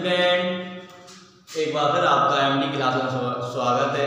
Student एक बार फिर आपका एमडी क्लास में स्वागत है।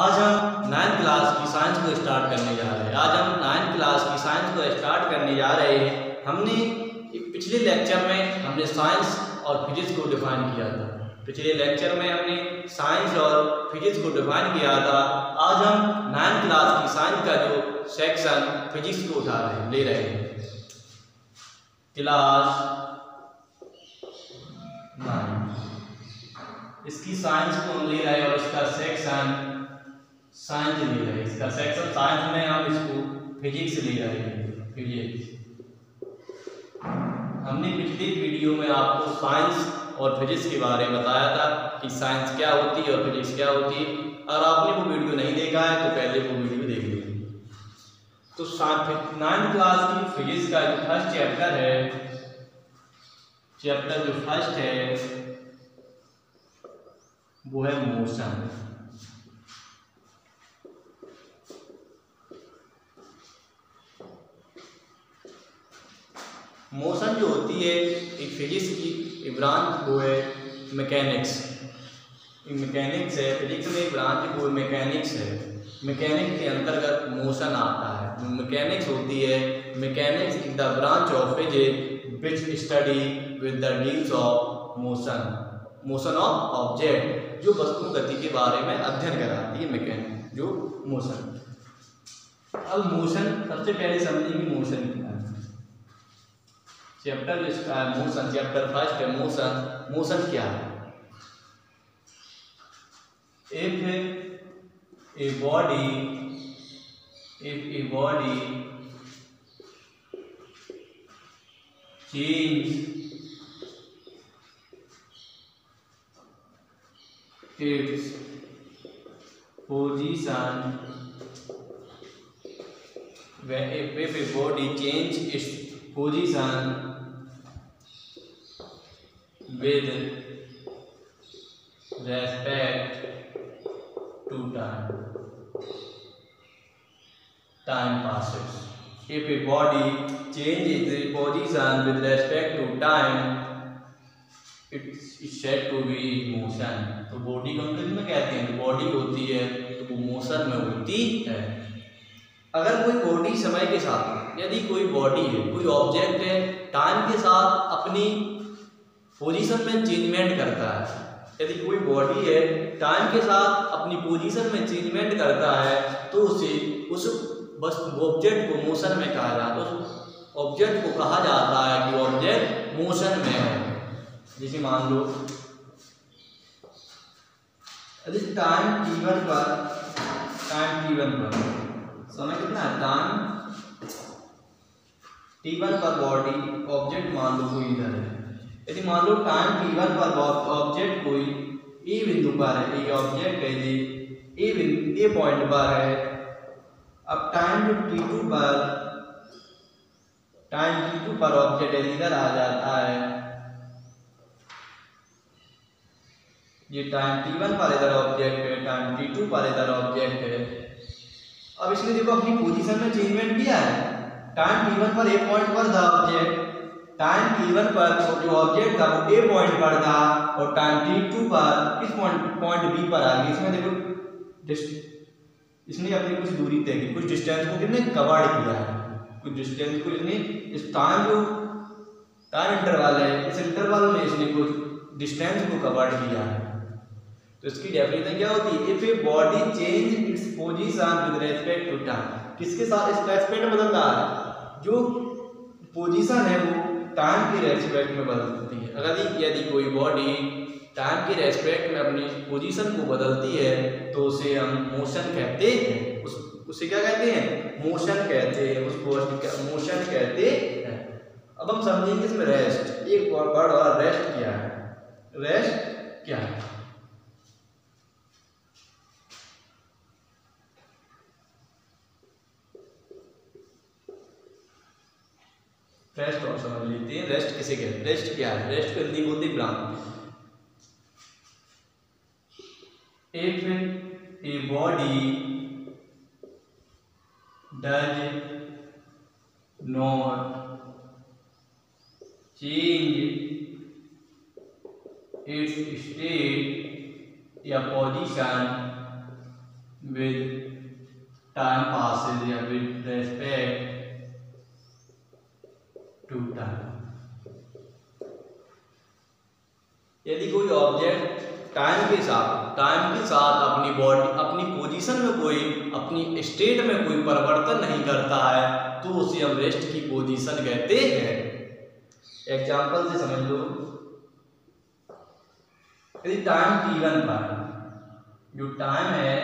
आज हम नाइन्थ क्लास की साइंस को स्टार्ट करने जा रहे हैं। आज हम नाइन्थ क्लास की साइंस को स्टार्ट करने जा रहे हैं। हमने पिछले लेक्चर में हमने साइंस और फिजिक्स को डिफाइन किया था। पिछले लेक्चर में हमने साइंस और फिजिक्स को डिफाइन किया था। आज हम नाइन्थ क्लास की साइंस का जो सेक्शन फिजिक्स को उठा रहे ले रहे हैं। क्लास इसकी साइंस को ले रहे हैं और इसका सेक्शन साइंस ले रहे हैं। इसका सेक्शन साइंस में हम इसको फिजिक्स ले रहे हैं। फिजिक्स हमने पिछली वीडियो में आपको साइंस और फिजिक्स के बारे में बताया था कि साइंस क्या होती है और फिजिक्स क्या होती है। अगर आपने वो वीडियो नहीं देखा है तो पहले वो वीडियो देख लीजिए तो नाइन्थ क्लास की फिजिक्स का जो फ़र्स्ट चैप्टर है चैप्टर जो फ़र्स्ट है, वो है मोशन। मोशन जो होती है, एक फिजिक्स की ब्रांच वो है मैकेनिक्स मैकेनिक्स है फिजिक्स में एक ब्रांच वो मैकेनिक्स है। मैकेनिक्स के अंतर्गत मोशन आता है। मैकेनिक्स होती है mechanics is the branch of physics which study with the deals of motion motion of object जो वस्तु गति के बारे में अध्ययन कराती है मैकेनिक जो मोशन अब मोशन सबसे पहले समझेंगे मोशन क्या चैप्टर इसका मोशन चैप्टर फ़र्स्ट है मोशन मोशन क्या है? If a body if a body change its position when if, a body change its position with respect to time time passes if a body changes its position with respect to time it's set to be motion तो body को अंग्रेज़ी में कहते हैं? Body होती है तो वो मोशन में होती है। अगर कोई बॉडी समय के साथ यदि कोई बॉडी है, कोई ऑब्जेक्ट है टाइम के साथ अपनी पोजीशन में चेंजमेंट करता है। यदि कोई बॉडी है टाइम के साथ अपनी पोजीशन में चेंजमेंट करता है तो उसे, उस बस ऑब्जेक्ट को मोशन में कहा जाता है। उस ऑब्जेक्ट को कहा जाता है कि ऑब्जेक्ट मोशन में है। जैसे मान लो यदि टाइम टी वन पर टाइम टी वन पर, समय कितना है? टाइम टी वन पर बॉडी ऑब्जेक्ट मान लो कोई इधर है। यदि मान लो टाइम टी वन पर ऑब्जेक्ट कोई ए बिंदु पर है ए ऑब्जेक्ट है जी ए बिंदु ए पॉइंट पर है। अब टाइम टी टू पर टाइम टी टू पर ऑब्जेक्ट इधर आ जाता है। ये टाइम टी वन पर इधर ऑब्जेक्ट है टाइम टी टू पर इधर ऑब्जेक्ट है। अब इसने देखो, अपनी पोजीशन में चेंजमेंट किया है। टाइम टी वन पर ए पॉइंट पर था ऑब्जेक्ट टाइम टी वन पर जो ऑब्जेक्ट था, वो ए पॉइंट पर था और टाइम टी टू पर किस पॉइंट पॉइंट बी पर आ गई इसमें देखो इसने अपनी कुछ दूरी तय की, कुछ डिस्टेंस को कितने कवर्ड किया है। कुछ डिस्टेंस को इसने इस टाइम जो टाइम इंटरवल है, इस इंटरवल में इसने कुछ डिस्टेंस को कवर्ड किया है। तो इसकी डेफिनेशन क्या होती है? If a body change its position with respect to time किसके साथ? इस रेस्पेक्ट बदल रहा है। जो पोजीशन है वो टाइम के रेस्पेक्ट में बदलती है। अगर यदि कोई बॉडी टाइम के रेस्पेक्ट में अपनी पोजीशन को बदलती है तो उसे हम मोशन कहते हैं। उस उसे क्या कहते हैं? मोशन कहते हैं। उसको मोशन कहते हैं। अब हम समझेंगे इसमें रेस्ट एक वर्ड और रेस्ट क्या है? रेस्ट क्या है? रेस्ट और समझ लेते हैं रेस्ट किसे कहते हैं? रेस्ट क्या है? रेस्ट कर दी बोलती brand if a body does not change its state या पोजिशन विद टाइम पास या विद रेस्पेक्ट time यदि कोई ऑब्जेक्ट टाइम के साथ टाइम के साथ अपनी बॉडी अपनी पोजीशन में कोई, अपनी स्टेट में कोई परिवर्तन नहीं करता है तो उसे हम रेस्ट की पोजीशन कहते हैं। एग्ज़ाम्पल से समझ लो। यदि टाइम टी वन पर जो टाइम है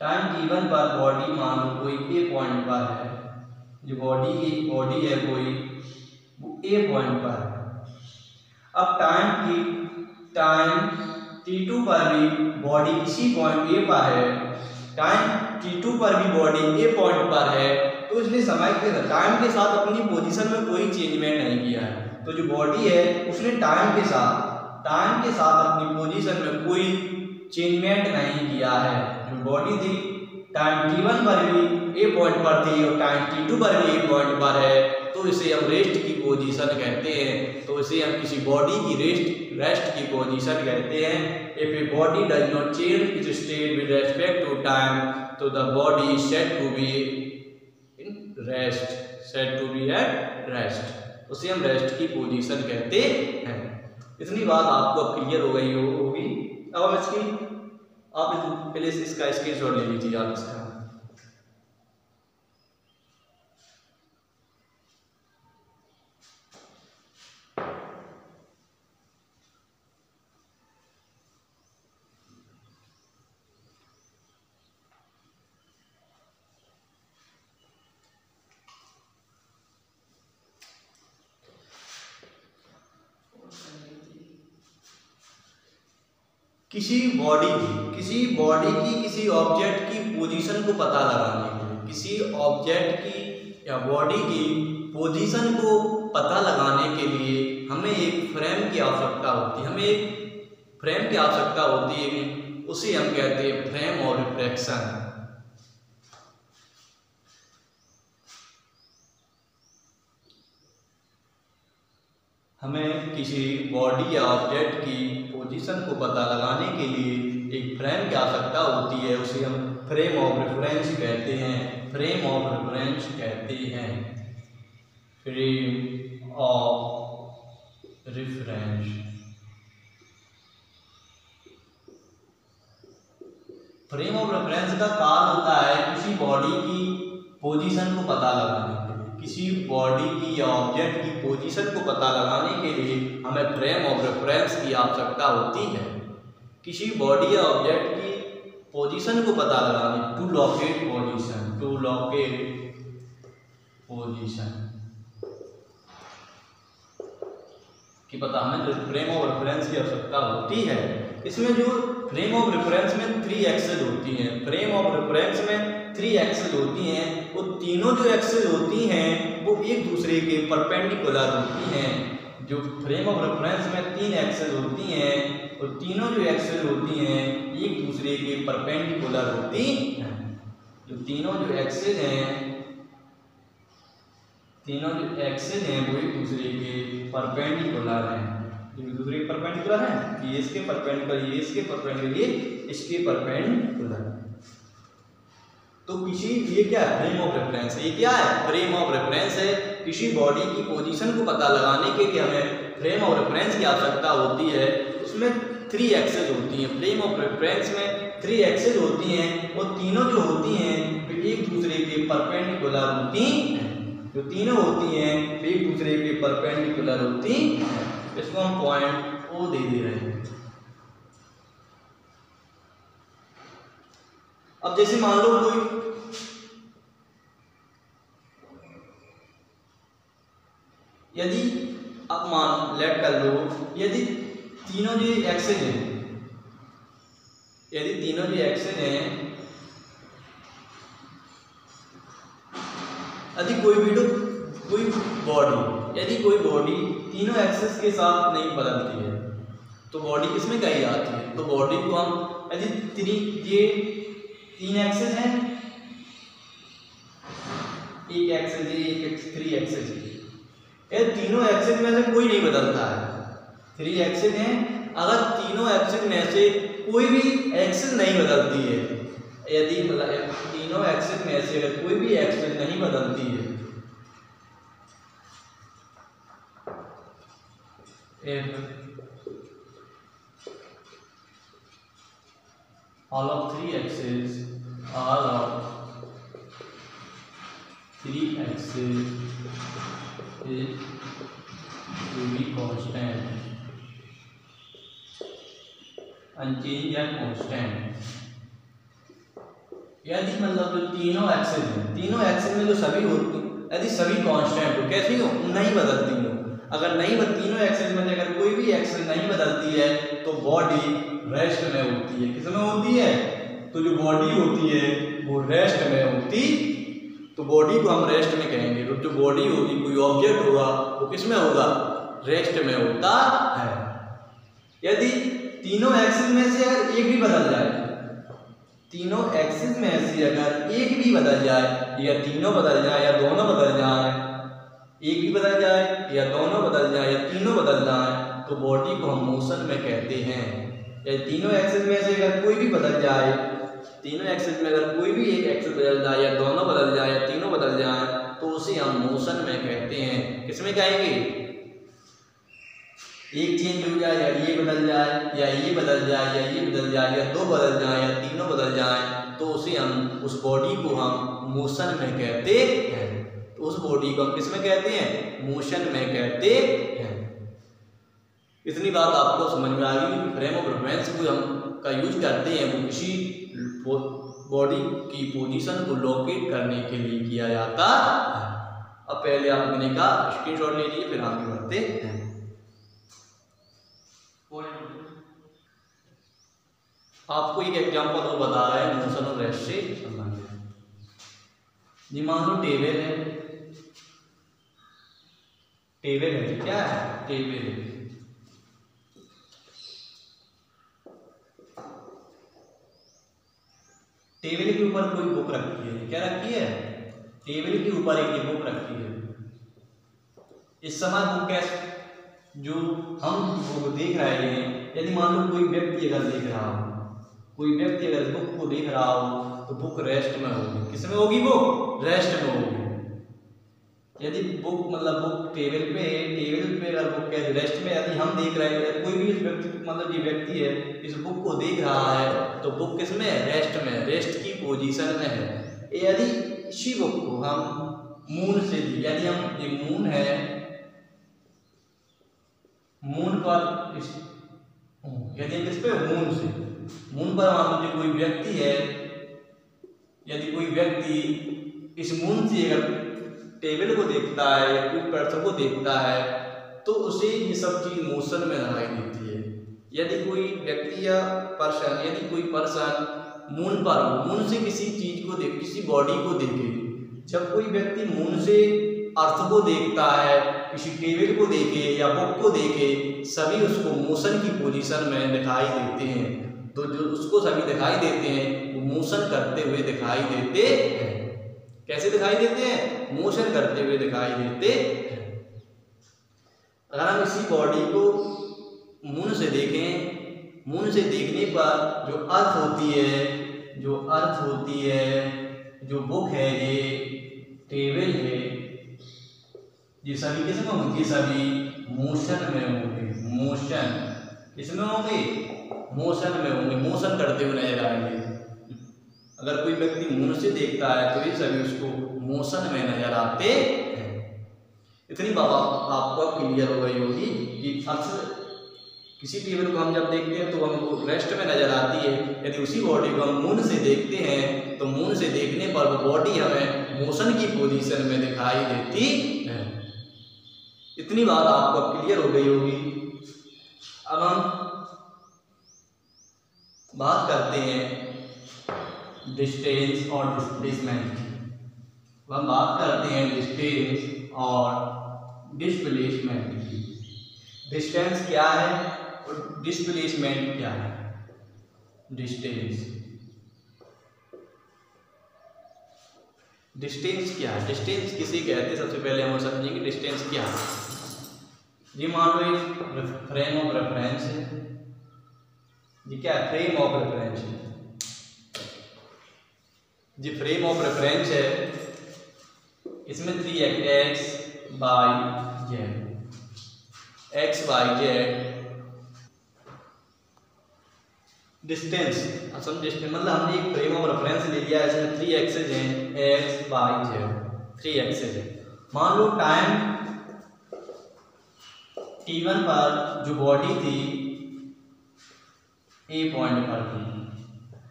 टाइम टी वन पर बॉडी मान लो कोई ए पॉइंट पर है, जो बॉडी बॉडी है कोई, वो ए पॉइंट पर है। अब टाइम की टाइम टी टू पर भी बॉडी इसी पॉइंट ए पर है टाइम टी टू पर भी बॉडी ए पॉइंट पर है तो इसने समय के टाइम के साथ अपनी पोजीशन में कोई चेंजमेंट नहीं किया है। तो जो बॉडी है, उसने टाइम के साथ टाइम के साथ अपनी पोजीशन में कोई चेंजमेंट नहीं किया है। बॉडी थी टाइम टी वन पर भी ए पॉइंट पर थी और टाइम टी टू पर भी ए पॉइंट पर है। तो इसे हम रेस्ट की पोजीशन कहते हैं। तो इसे हम किसी बॉडी की रेस्ट रेस्ट की पोजीशन कहते हैं। If a body does not change its state with respect to time तो the body said to be in rest said to be at rest उसे हम रेस्ट की पोजीशन कहते हैं। इतनी बात आपको क्लियर हो गई होगी। अब हम इसकी आप पहले इसका स्क्रीन स्क्रीनशॉट ले लीजिए आप इसका। किसी बॉडी की किसी बॉडी की, किसी ऑब्जेक्ट की पोजीशन को पता लगाने के लिए, किसी ऑब्जेक्ट की या बॉडी की पोजीशन को पता लगाने के लिए हमें एक फ्रेम की आवश्यकता होती है। हमें एक फ्रेम की आवश्यकता होती है, उसे हम कहते हैं फ्रेम और रिफ्लेक्शन हमें किसी बॉडी या ऑब्जेक्ट की पोजीशन को पता लगाने के लिए एक फ्रेम की आवश्यकता होती है, उसे हम फ्रेम ऑफ़ रेफरेंस कहते हैं फ्रेम ऑफ़ रेफरेंस कहते हैं। Frame of reference frame of reference का कार्य होता है, किसी बॉडी की पोजीशन को पता लगाने के लिए। किसी बॉडी की या ऑब्जेक्ट की पोजीशन को पता लगाने के लिए हमें फ्रेम ऑफ़ रेफरेंस की आवश्यकता होती है। किसी बॉडी या ऑब्जेक्ट की पोजीशन को पता लगाने to locate position to locate position की पता, हमें जो फ्रेम ऑफ़ रेफरेंस की आवश्यकता होती है। इसमें जो फ्रेम ऑफ़ रेफरेंस में थ्री एक्सेज होती हैं फ्रेम ऑफ़ रेफरेंस में थ्री एक्सेज होती हैं, वो तीनों जो एक्सेस होती हैं, वो एक दूसरे के परपेंडिकुलर होती हैं। जो फ्रेम ऑफ़ रेफरेंस में तीन एक्सेस होती हैं और तीनों जो एक्सेल होती हैं, एक दूसरे के परपेंडिकुलर होती हैं। जो तीनों जो एक्सेस हैं, तीनों जो एक्सेस हैं, वो एक दूसरे के परपेंडिकुलर हैं। एक दूसरे के परपेंडिकुलर हैं, ये इसके परपेंडिकुलर, ये इसके परपेंडिकुलर, ये इसके परपेंडिकुलर। तो किसी, ये क्या है? फ्रेम ऑफ़ रेफरेंस ये क्या है? फ्रेम ऑफ़ रेफरेंस है। किसी बॉडी की पोजीशन को पता लगाने के लिए हमें फ्रेम ऑफ़ रेफरेंस की आवश्यकता होती है। उसमें थ्री एक्सेज होती हैं। फ्रेम ऑफ़ रेफरेंस में थ्री एक्सेज होती हैं वो तीनों जो होती हैं वे एक दूसरे के परपेंडिकुलर होती हैं। जो तीनों होती हैं वे एक दूसरे के परपेंडिकुलर होती हैं। इसको हम पॉइंट ओ दे दे रहे हैं। अब जैसे मान लो कोई यदि अब मान लेट कर लो। यदि तीनों जो हैं, यदि तीनों जो एक्सेज हैं, यदि कोई भी कोई बॉडी यदि कोई बॉडी तीनों एक्सेस के साथ नहीं बदलती है तो बॉडी किसमें कही जाती है? तो बॉडी को हम, यदि थ्री ये तीन एक्सेस हैं, एक एक्सेस एक थ्री एक्सेस है ये तीनों एक्सिस में से कोई नहीं बदलता है थ्री एक्सिस है। अगर तीनों एक्सिस में से कोई भी एक्सिस नहीं बदलती है, यदि मतलब तीनों एक्सिस में से अगर कोई भी एक्सिस नहीं बदलती है all of three axes, all of three axes is to be constant. Unchanged and constant यदि मतलब जो तीनों एक्सेस हैं। तीनों एक्सेस में जो सभी होती यदि सभी कांस्टेंट हो, कैसी हो? नहीं बदलती हो। अगर नहीं तीनों एक्सेस में अगर कोई भी एक्सेस नहीं बदलती है तो बॉडी रेस्ट में होती है। किसमें होती है? तो जो बॉडी होती है, वो रेस्ट में होती तो बॉडी को हम रेस्ट में कहेंगे। तो जो बॉडी होगी, कोई ऑब्जेक्ट होगा, वो किसमें होगा? रेस्ट में होता है। यदि तीनों एक्सिस में से अगर एक भी बदल जाए तीनों एक्सिस में से अगर एक भी बदल जाए या तीनों बदल जाए या दोनों बदल जाए एक भी बदल जाए या दोनों बदल जाए या तीनों बदल जाए तो बॉडी को हम मोशन में कहते हैं या तीनों एक्सिस में से अगर कोई भी बदल जाए तीनों एक्सिस में अगर कोई भी एक एक्सिस बदल जाए या दोनों बदल जाए या तीनों बदल जाए तो उसे हम मोशन में कहते हैं किसमें कहेंगे एक चेंज हो जाए, या ये बदल जाए, या ये बदल जाए, या ये बदल जाए, या दो बदल जाए, या तीनों बदल जाए तो उसे हम उस बॉडी को हम मोशन में कहते हैं। तो उस बॉडी को हम किसमें कहते हैं? मोशन में कहते हैं। इतनी बात आपको समझ में आ गई फ्रेम ऑफ़ रेफरेंस को हम का यूज़ करते हैं, वो किसी बॉडी की पोजीशन को लोकेट करने के लिए किया जाता है। अब पहले आप आपने का स्क्रीनशॉट ले लीजिए, फिर आगे बढ़ते हैं। आपको एक एग्जांपल वो बता रहा है मोशन और टेबल है। टेबल है क्या है? टेबल है। टेबल के ऊपर कोई बुक रखी है? क्या रखी है? टेबल के ऊपर एक बुक रखी है। इस समय बुक कैसे जो हम देख रहे हैं यदि मान लो कोई व्यक्ति अगर देख रहा हो कोई व्यक्ति अगर बुक को देख रहा हो तो बुक रेस्ट में होगी। किसमें होगी वो रेस्ट में होगी। यदि बुक मतलब बुक टेबल पे टेबल पे अगर बुक है रेस्ट में यदि हम देख रहे हैं कोई भी व्यक्ति मतलब ये व्यक्ति है, इस बुक को देख रहा है तो बुक किसमें? रेस्ट में रेस्ट की पोजीशन में है। यदि इसी बुक को हम मून से यदि हम, ये मून है मून पर यदि किस पे मून से मून पर मान लीजिए कोई व्यक्ति है, यदि कोई व्यक्ति इस मून से अगर टेबल को देखता है या कोई पर्सन को देखता है तो उसे ये सब चीज़ मोशन में दिखाई देती है। यदि कोई व्यक्ति या पर्सन, यदि कोई पर्सन मून पर, मून से किसी चीज़ को देख, किसी बॉडी को देखे, जब कोई व्यक्ति मून से अर्थ को देखता है, किसी टेबल को देखे या बुक को देखे, सभी उसको मोशन की पोजीशन में दिखाई देते हैं। तो जो उसको सभी दिखाई देते हैं, वो मोशन करते हुए दिखाई देते हैं। कैसे दिखाई देते हैं? मोशन करते हुए दिखाई देते हैं। अगर हम इसी बॉडी को मून से देखें मून से देखने पर जो अर्थ होती है, जो अर्थ होती है, जो बुक है ये टेबल है, ये सभी किसमें होंगे? सभी मोशन में होंगे। मोशन किसमें होंगे? मोशन में होंगे, मोशन करते हुए नज़र आएँगे। अगर कोई व्यक्ति मून से देखता है तो ये सभी उसको मोशन में नज़र आते हैं। इतनी बात आपको क्लियर हो गई होगी कि अक्सर किसी टेबल को हम जब देखते हैं तो हमको रेस्ट में नज़र आती है। यदि उसी बॉडी को हम मून से देखते हैं तो मून से देखने पर वो बॉडी हमें मोशन की पोजीशन में दिखाई देती है। इतनी बात आपको क्लियर हो गई होगी। अब हम बात करते हैं डिस्टेंस और डिस्प्लेसमेंट की। हम बात करते हैं डिस्टेंस और डिस्प्लेसमेंट की। डिस्टेंस क्या है और डिस्प्लेसमेंट क्या है? डिस्टेंस डिस्टेंस क्या है? डिस्टेंस किसी कहते हैं? सबसे पहले हम समझेंगे डिस्टेंस क्या है। जी मान लो एक फ्रेम ऑफ़ रेफरेंस है। जी, क्या है फ्रेम ऑफ़ रेफरेंस है? जी फ्रेम ऑफ़ रेफरेंस है, इसमें three X Y Z X Y Z distance असल डिस्टेंस मतलब हमने एक फ्रेम ऑफ़ रेफरेंस ले लिया है, इसमें थ्री एक्सेज हैं X Y Z three axes है। मान लो टाइम टी वन पर जो बॉडी थी ए पॉइंट पर थी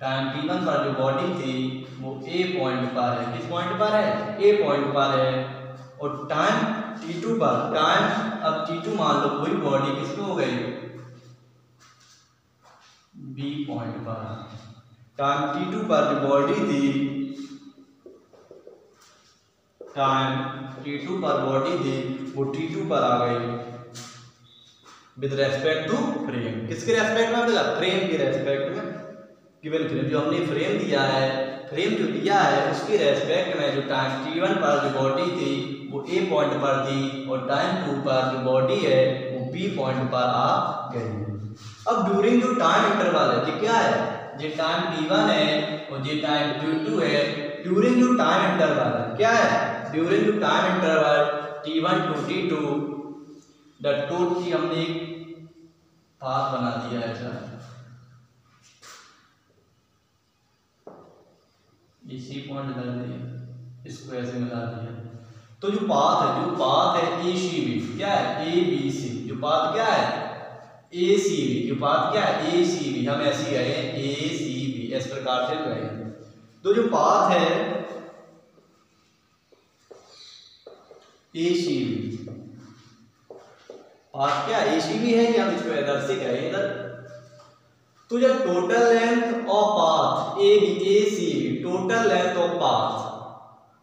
टाइम टी वन पर जो बॉडी थी, वो ए पॉइंट पर है। किस पॉइंट पर है? ए पॉइंट पर है। और टाइम टी टू पर टाइम अब टी टू मान लो कोई बॉडी किस हो गई? बी पॉइंट पर। टाइम टी टू पर जो बॉडी थी टाइम टी टू पर बॉडी थी, वो टी टू पर आ गई। विद रेस्पेक्ट टू फ्रेम किसके रेस्पेक्ट में बोला? फ्रेम के रेस्पेक्ट में। गिवन फ्रेम जो हमने फ्रेम दिया है फ्रेम जो दिया है, उसके रेस्पेक्ट में जो टाइम टी वन पर जो बॉडी थी, वो ए पॉइंट पर थी और टाइम टू पर जो बॉडी है, वो बी पॉइंट पर आ गई। अब ड्यूरिंग जो टाइम इंटरवल है, ये क्या है? ये टाइम टी वन है और ये टाइम टी टू है। ड्यूरिंग जो टाइम इंटरवल है, क्या है? ड्यूरिंग जो time interval T one two T two the टोट की हमने एक पाथ बना दिया है ऐसा इसी पॉइंट डाल दिया, इसको ऐसे मिला दिया। तो जो पाथ है, जो पाथ है ए सी बी क्या है? ए बी सी जो पाथ क्या है? ए सी बी जो पाथ क्या है? ए सी बी हम ऐसे गए ए सी बी इस प्रकार से गए तो जो पाथ है ए सी बी और क्या एसी भी है हम इसको इधर से करें इधर? तो जब total length of path A B A C B total length of path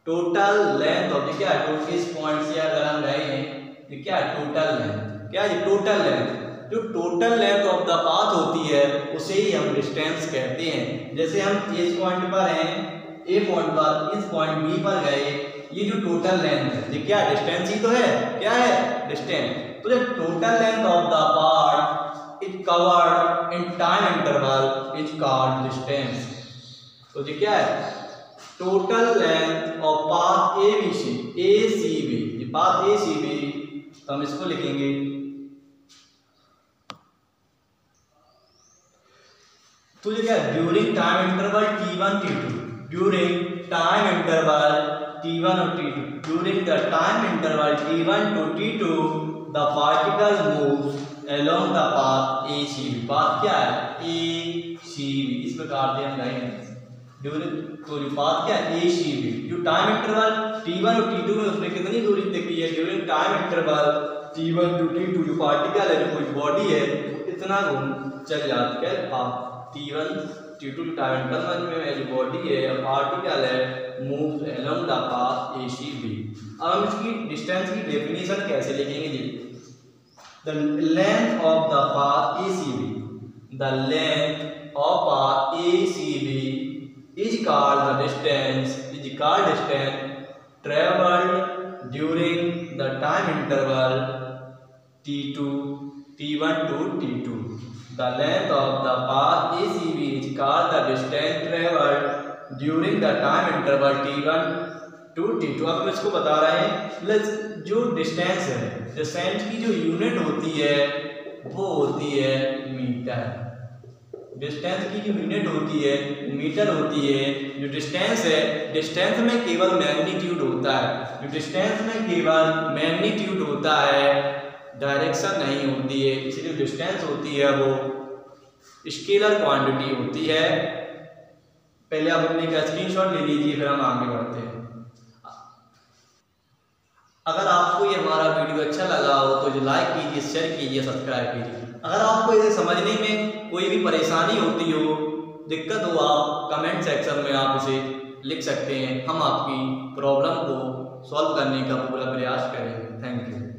total length of क्या है इस पॉइंट से अगर हम गए हैं क्या टोटल लेंथ क्या है टोटल लेंथ जो total length of the path होती है, उसे ही हम डिस्टेंस कहते हैं। जैसे हम इस पॉइंट पर हैं ए पॉइंट पर, इस पॉइंट बी पर गए, ये जो टोटल लेंथ है, ये क्या डिस्टेंस ही तो है? क्या है? डिस्टेंस तो the total length of the part is covered in time interval is called distance. तो ये क्या है? Total length of path A B C A C B ये पाथ ए सी बी तो हम इसको लिखेंगे। तो ये क्या during time interval T one T two during time interval T one और T two during the time interval T one two T two the particle moves along the path ACB path क्या है? ACB इस प्रकार से हम line during जो path क्या है? ACB जो टाइम इंटरवल T1 और T2 में उसने कितनी दूरी देखी है? During time interval T1 to T2 जो पार्टिकल है, जो कोई बॉडी है इतना घूम चल जाती है। Path T1 T2 time interval में जो बॉडी है पार्टिकल है move along the path ACB अब हम इसकी डिस्टेंस की डेफिनेशन कैसे लिखेंगे जी? The length of the path A C B the length of path A C B is called the distance is called distance travelled during the time interval T two T one two T two the length of the path A C B is called the distance travelled the time interval T two T आपको इसको बता रहे हैं plus जो distance है distance की जो unit होती है, वो होती है मीटर डिस्टेंस की जो यूनिट होती है मीटर होती है. जो डिस्टेंस है डिस्टेंस में केवल मैग्नीट्यूड होता है. जो डिस्टेंस में केवल मैग्नीट्यूड होता है डायरेक्शन नहीं होती है. इसलिए डिस्टेंस होती है, वो स्केलर क्वांटिटी होती है. पहले आप अपने का स्क्रीनशॉट ले लीजिए, फिर हम आगे बढ़ते हैं. अगर आपको ये हमारा वीडियो अच्छा लगा हो तो लाइक कीजिए शेयर कीजिए सब्सक्राइब कीजिए। अगर आपको इसे समझने में कोई भी परेशानी होती हो, दिक्कत हो, आप कमेंट सेक्शन में आप इसे लिख सकते हैं। हम आपकी प्रॉब्लम को सॉल्व करने का पूरा प्रयास करेंगे। Thank you